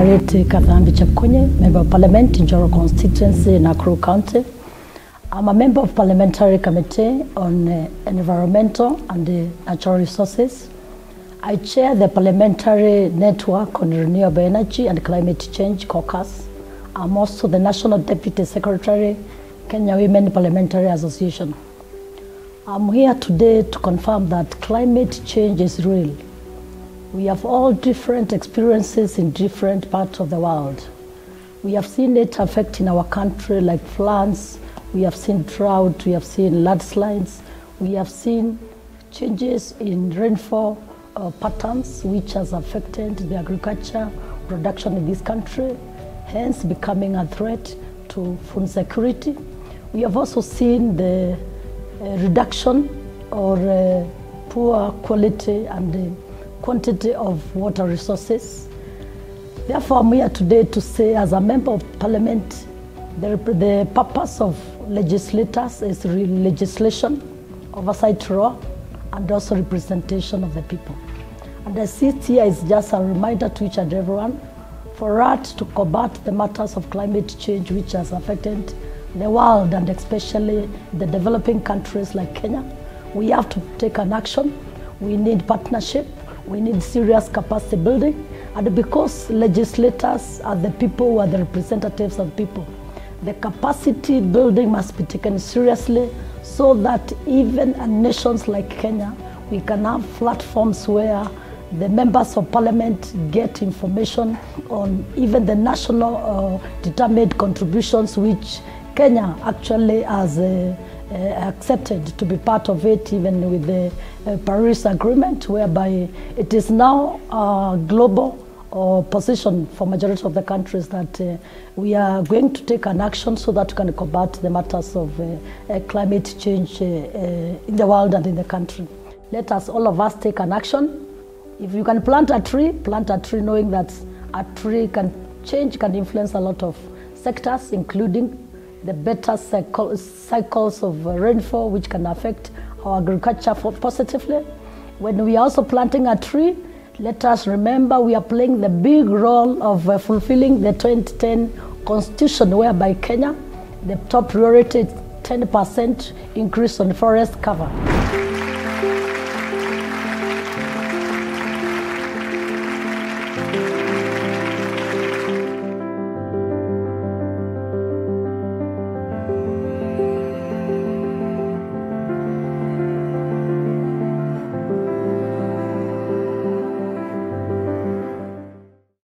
Margaret Kathambi Chepkonye, Member of Parliament in Njoro constituency in Nakuru County. I'm a member of Parliamentary Committee on uh, Environmental and uh, Natural Resources. I chair the Parliamentary Network on Renewable Energy and Climate Change caucus. I'm also the National Deputy Secretary, Kenya Women Parliamentary Association. I'm here today to confirm that climate change is real. We have all different experiences in different parts of the world. We have seen it affecting our country like floods, we have seen drought, we have seen landslides, we have seen changes in rainfall uh, patterns which has affected the agriculture production in this country, hence becoming a threat to food security. We have also seen the uh, reduction or uh, poor quality and quantity of water resources. Therefore, I'm here today to say, as a member of parliament, the, the purpose of legislators is legislation, oversight role, and also representation of the people. And I see it here is just a reminder to each and everyone for us to combat the matters of climate change which has affected the world and especially the developing countries like Kenya. We have to take an action. We need partnership. We need serious capacity building. And because legislators are the people who are the representatives of people, the capacity building must be taken seriously so that even in nations like Kenya, we can have platforms where the members of parliament get information on even the national uh, determined contributions which Kenya actually has uh, uh, accepted to be part of it, even with the uh, Paris Agreement, whereby it is now a global uh, position for majority of the countries that uh, we are going to take an action so that we can combat the matters of uh, climate change in the world and in the country. Let us, all of us, take an action. If you can plant a tree, plant a tree knowing that a tree can change, can influence a lot of sectors, including the better cycles of uh, rainfall, which can affect our agriculture positively. When we are also planting a tree, let us remember we are playing the big role of uh, fulfilling the 2010 constitution, whereby Kenya, the top priority 10% increase on forest cover.